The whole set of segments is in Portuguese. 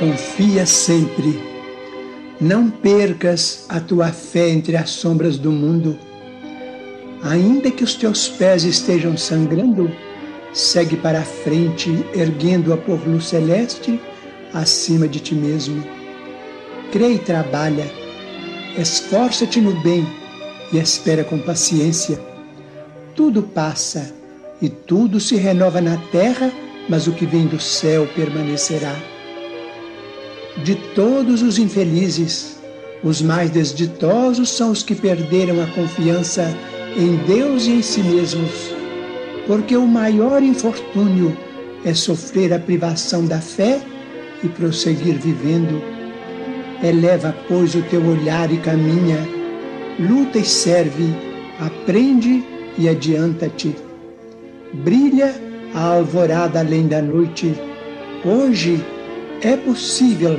Confia sempre. Não percas a tua fé entre as sombras do mundo. Ainda que os teus pés estejam sangrando, segue para a frente, erguendo-a por luz celeste acima de ti mesmo. Crê e trabalha, esforça-te no bem e espera com paciência. Tudo passa e tudo se renova na terra, mas o que vem do céu permanecerá de todos os infelizes. Os mais desditosos são os que perderam a confiança em Deus e em si mesmos, porque o maior infortúnio é sofrer a privação da fé e prosseguir vivendo. Eleva, pois, o teu olhar e caminha, luta e serve, aprende e adianta-te. Brilha a alvorada além da noite. Hoje é possível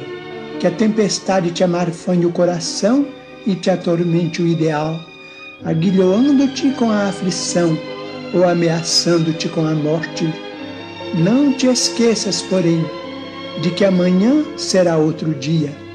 que a tempestade te amarfanhe o coração e te atormente o ideal, aguilhoando-te com a aflição ou ameaçando-te com a morte. Não te esqueças, porém, de que amanhã será outro dia